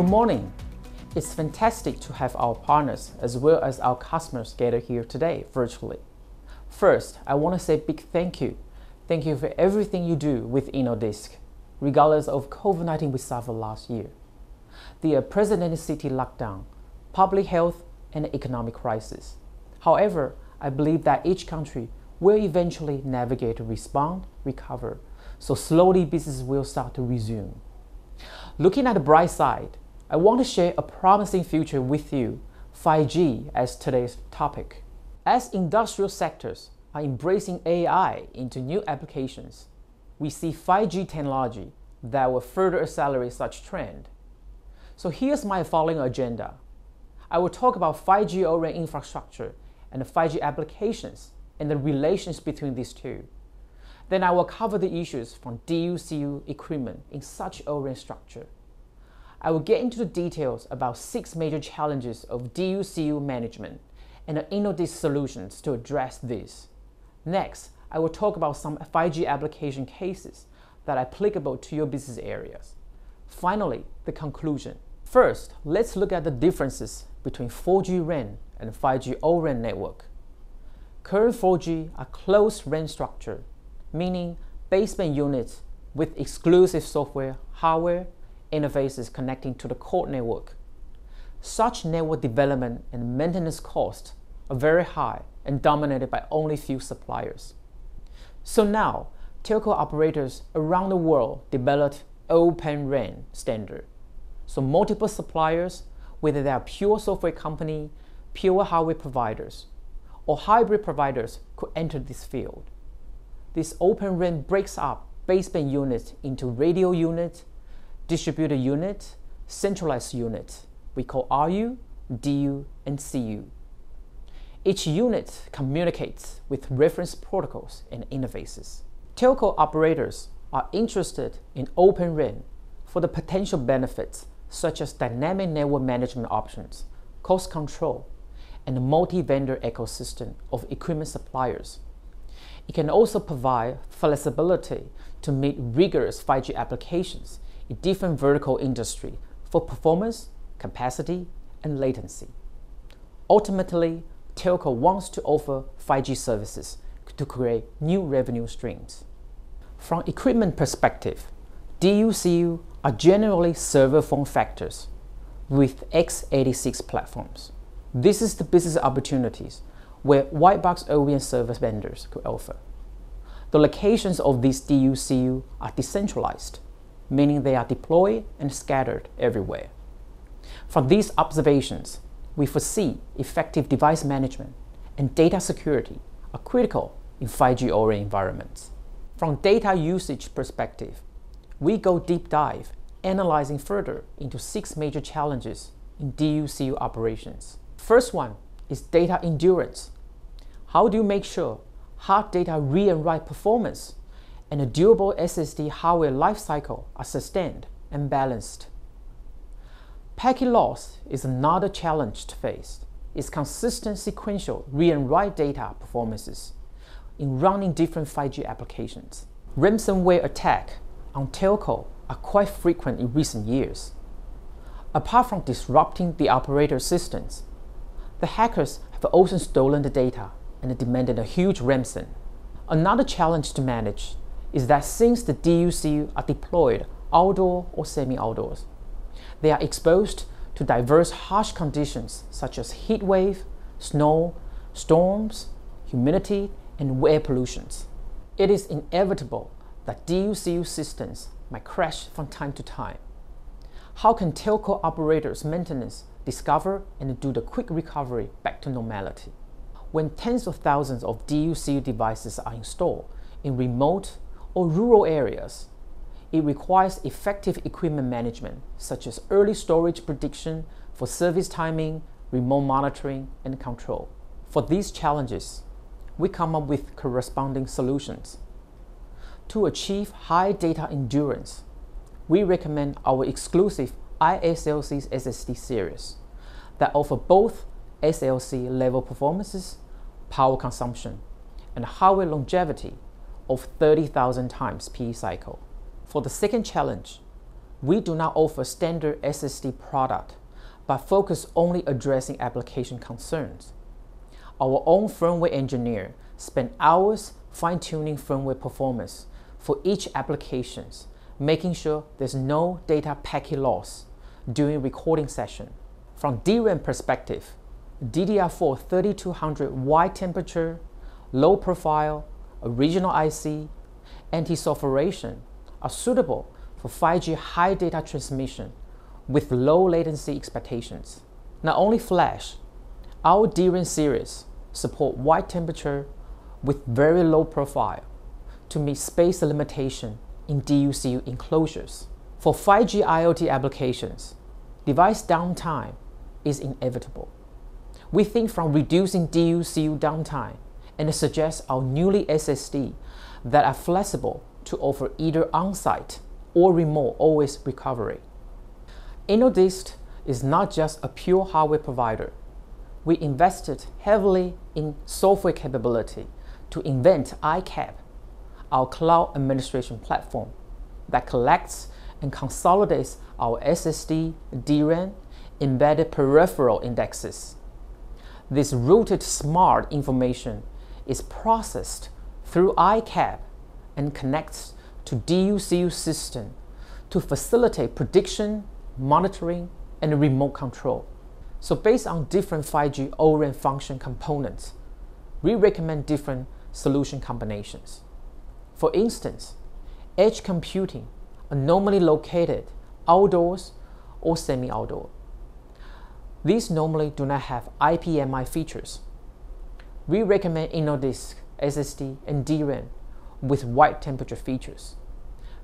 Good morning. It's fantastic to have our partners as well as our customers gathered here today virtually. First, I want to say big thank you. Thank you for everything you do with InnoDisk, regardless of COVID-19 we suffered last year. The unprecedented city lockdown, public health, and economic crisis. However, I believe that each country will eventually navigate, respond, recover, so slowly business will start to resume. Looking at the bright side, I want to share a promising future with you, 5G as today's topic. As industrial sectors are embracing AI into new applications, we see 5G technology that will further accelerate such trend. So here's my following agenda. I will talk about 5G O-RAN infrastructure and 5G applications and the relations between these two. Then I will cover the issues from DUCU equipment in such O-RAN structure. I will get into the details about six major challenges of DUCU management and the InnoDisk solutions to address these. Next, I will talk about some 5G application cases that are applicable to your business areas. Finally, the conclusion. First, let's look at the differences between 4G RAN and 5G O-RAN network. Current 4G are closed RAN structure, meaning baseband units with exclusive software, hardware, interfaces connecting to the core network. Such network development and maintenance costs are very high and dominated by only few suppliers. So now, telco operators around the world developed Open RAN standard. So multiple suppliers, whether they are pure software company, pure hardware providers, or hybrid providers could enter this field. This Open RAN breaks up baseband units into radio units, distributed unit, centralized unit. We call RU, DU, and CU. Each unit communicates with reference protocols and interfaces. Telco operators are interested in Open RAN for the potential benefits such as dynamic network management options, cost control, and a multi-vendor ecosystem of equipment suppliers. It can also provide flexibility to meet rigorous 5G applications in different vertical industry for performance, capacity, and latency. Ultimately, telco wants to offer 5G services to create new revenue streams. From equipment perspective, DUCU are generally server form factors with x86 platforms. This is the business opportunities where white box OEM service vendors could offer. The locations of these DUCU are decentralized, meaning they are deployed and scattered everywhere. From these observations, we foresee effective device management and data security are critical in 5G O-RAN environments. From data usage perspective, we go deep dive, analyzing further into six major challenges in DUCU operations. First one is data endurance. How do you make sure hard data read and write performance and a durable SSD hardware lifecycle are sustained and balanced? Packet loss is another challenge to face. It's consistent sequential read and write data performances in running different 5G applications. Ransomware attack on telco are quite frequent in recent years. Apart from disrupting the operator systems, the hackers have also stolen the data and demanded a huge ransom. Another challenge to manage is that since the DUC are deployed outdoor or semi-outdoors, they are exposed to diverse harsh conditions such as heat wave, snow, storms, humidity, and air pollutions. It is inevitable that DUCU systems might crash from time to time. How can telco operators maintenance discover and do the quick recovery back to normality. When tens of thousands of DUCU devices are installed in remote or rural areas, it requires effective equipment management, such as early storage prediction for service timing, remote monitoring, and control. For these challenges, we come up with corresponding solutions. To achieve high data endurance, we recommend our exclusive iSLC SSD series that offer both SLC level performances, power consumption, and hardware longevity of 30,000 times PE cycle. For the second challenge, we do not offer standard SSD product, but focus only addressing application concerns. Our own firmware engineer spend hours fine-tuning firmware performance for each applications, making sure there's no data packet loss during recording session. From DRAM perspective, DDR4 3200 wide temperature, low profile, original IC, anti-sulfuration are suitable for 5G high data transmission with low latency expectations. Not only flash, our DRAM series support wide temperature with very low profile to meet space limitation in DUCU enclosures. For 5G IoT applications, device downtime is inevitable. We think from reducing DUCU downtime and suggest our newly SSD that are flexible to offer either on-site or remote OS recovery. InnoDisk is not just a pure hardware provider. We invested heavily in software capability to invent iCAP, our cloud administration platform that collects and consolidates our SSD, DRAM, embedded peripheral indexes. This routed smart information is processed through iCAP and connects to DUCU system to facilitate prediction, monitoring, and remote control. So based on different 5G ORAN function components, we recommend different solution combinations. For instance, edge computing are normally located outdoors or semi-outdoor. These normally do not have IPMI features. We recommend InnoDisk, SSD, and DRAM with wide temperature features.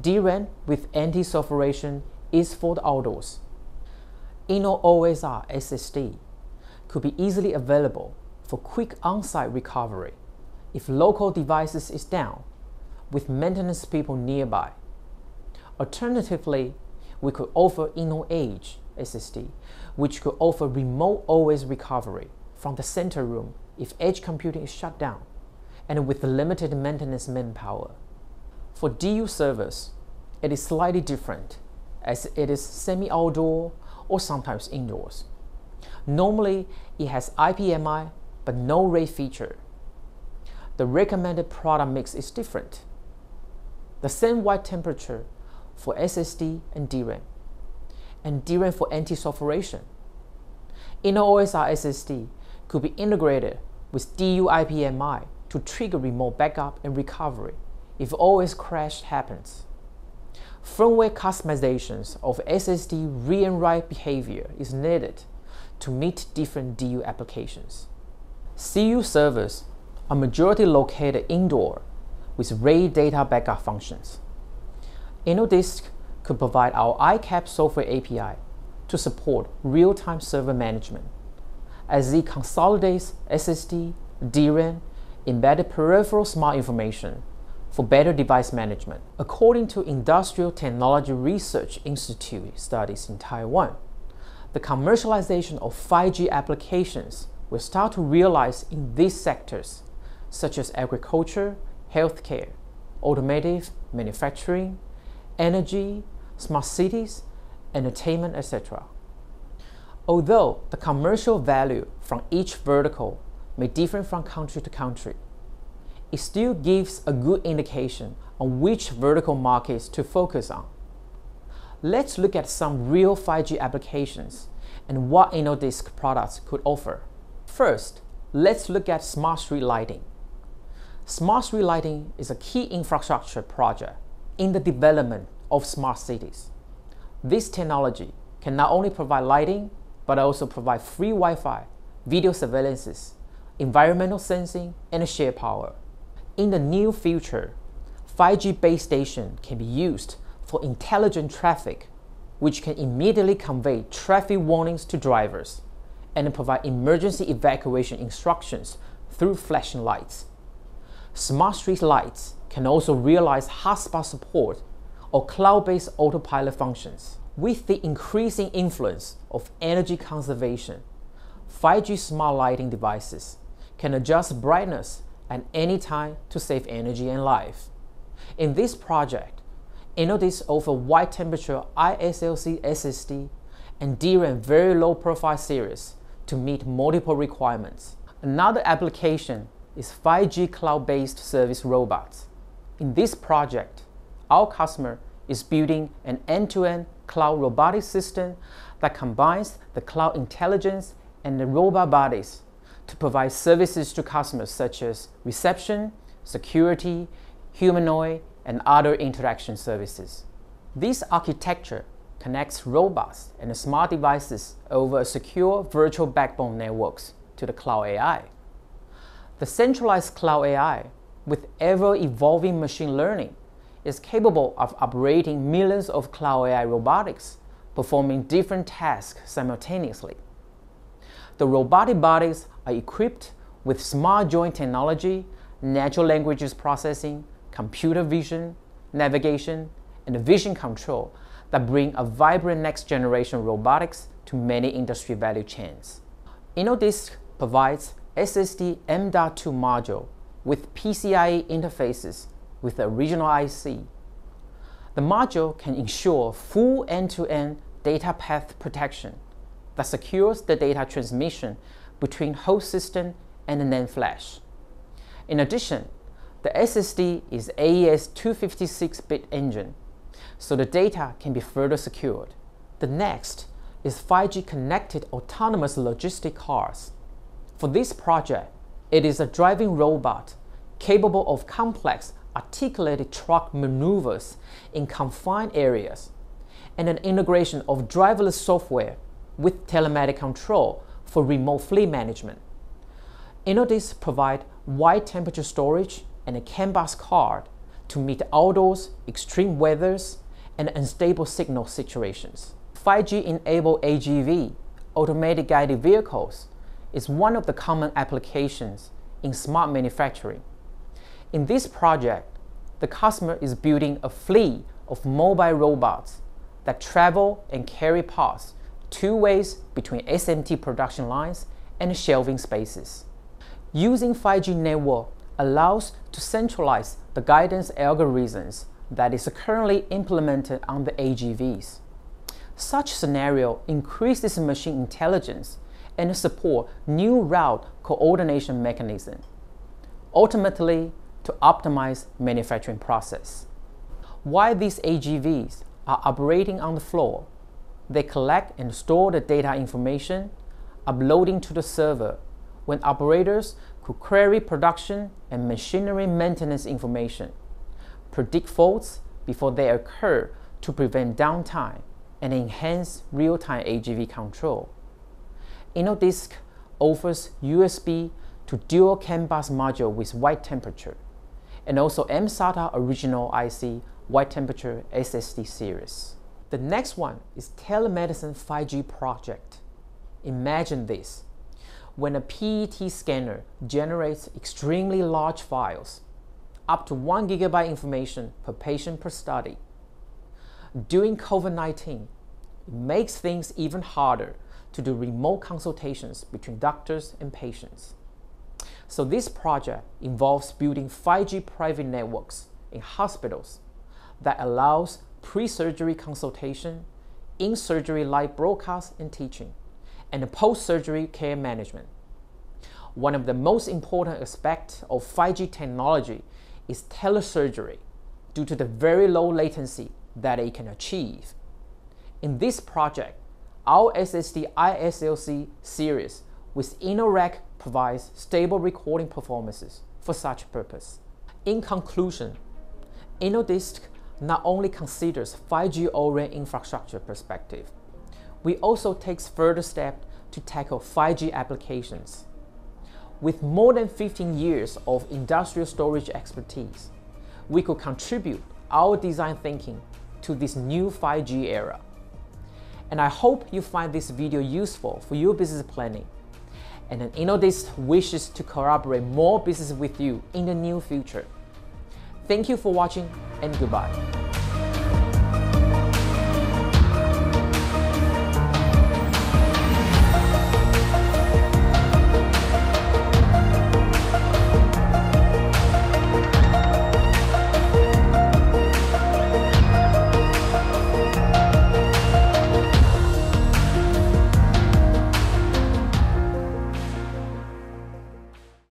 DRAM with anti-sulfuration is for the outdoors. InnoOSR SSD could be easily available for quick on-site recovery if local devices is down with maintenance people nearby. Alternatively, we could offer InnoAGE SSD, which could offer remote OS recovery from the center room if edge computing is shut down and with limited maintenance manpower. For DU servers, it is slightly different as it is semi-outdoor or sometimes indoors. Normally, it has IPMI but no RAID feature. The recommended product mix is different. The same wide temperature for SSD and DRAM, and DRAM for anti-sulfuration. InnoOSR SSD could be integrated with DU IPMI to trigger remote backup and recovery if OS crash happens. Firmware customizations of SSD read and write behavior is needed to meet different DU applications. CU servers are majority located indoor with RAID data backup functions. InnoDisk could provide our iCAP software API to support real-time server management as it consolidates SSD, DRAM, embedded peripheral smart information for better device management. According to Industrial Technology Research Institute studies in Taiwan, the commercialization of 5G applications will start to realize in these sectors, such as agriculture, healthcare, automotive, manufacturing, energy, smart cities, entertainment, etc. Although the commercial value from each vertical may differ from country to country, it still gives a good indication on which vertical markets to focus on. Let's look at some real 5G applications and what InnoDisk products could offer. First, let's look at smart street lighting. Smart street lighting is a key infrastructure project in the development of smart cities. This technology can not only provide lighting, but I also provide free Wi-Fi, video surveillances, environmental sensing, and share power. In the near future, 5G base station can be used for intelligent traffic, which can immediately convey traffic warnings to drivers and provide emergency evacuation instructions through flashing lights. Smart street lights can also realize hotspot support or cloud-based autopilot functions. With the increasing influence of energy conservation, 5G smart lighting devices can adjust brightness at any time to save energy and life. In this project, InnoDisk offer wide temperature iSLC SSD and DRAM very low profile series to meet multiple requirements. Another application is 5G cloud-based service robots. In this project, our customer is building an end-to-end cloud robotic system that combines the cloud intelligence and the robot bodies to provide services to customers such as reception, security, humanoid, and other interaction services. This architecture connects robots and smart devices over secure virtual backbone networks to the cloud AI. The centralized cloud AI, with ever evolving machine learning, is capable of operating millions of cloud AI robotics, performing different tasks simultaneously. The robotic bodies are equipped with smart joint technology, natural languages processing, computer vision, navigation, and vision control that bring a vibrant next generation robotics to many industry value chains. InnoDisk provides SSD M.2 module with PCIe interfaces with the original IC. The module can ensure full end-to-end data path protection that secures the data transmission between host system and the NAND flash. In addition, the SSD is AES 256-bit engine, so the data can be further secured. The next is 5G connected autonomous logistic cars. For this project, it is a driving robot capable of complex articulated truck maneuvers in confined areas and an integration of driverless software with telematic control for remote fleet management. InnoDisk provide wide temperature storage and a CAN bus card to meet outdoors, extreme weathers, and unstable signal situations. 5G-enabled AGV, automatic guided vehicles, is one of the common applications in smart manufacturing. In this project, the customer is building a fleet of mobile robots that travel and carry parts two ways between SMT production lines and shelving spaces. Using 5G network allows to centralize the guidance algorithms that is currently implemented on the AGVs. Such scenario increases machine intelligence and support new route coordination mechanism, ultimately to optimize manufacturing process. While these AGVs are operating on the floor, they collect and store the data information, uploading to the server when operators could query production and machinery maintenance information, predict faults before they occur to prevent downtime, and enhance real-time AGV control. InnoDisk offers USB to dual CAN bus module with wide temperature, and also mSATA original IC wide temperature SSD series. The next one is telemedicine 5G project. Imagine this when a PET scanner generates extremely large files, up to 1 gigabyte information per patient per study. During COVID-19, it makes things even harder to do remote consultations between doctors and patients. So this project involves building 5G private networks in hospitals that allows pre-surgery consultation, in-surgery live broadcast and teaching, and post-surgery care management. One of the most important aspects of 5G technology is telesurgery due to the very low latency that it can achieve. In this project, our SSD iSLC series with InnoRack provides stable recording performances for such purpose. In conclusion, InnoDisk not only considers 5G O-RAN infrastructure perspective, we also takes further steps to tackle 5G applications. With more than 15 years of industrial storage expertise, we could contribute our design thinking to this new 5G era. And I hope you find this video useful for your business planning. And then InnoDisk wishes to collaborate more business with you in the near future. Thank you for watching and goodbye.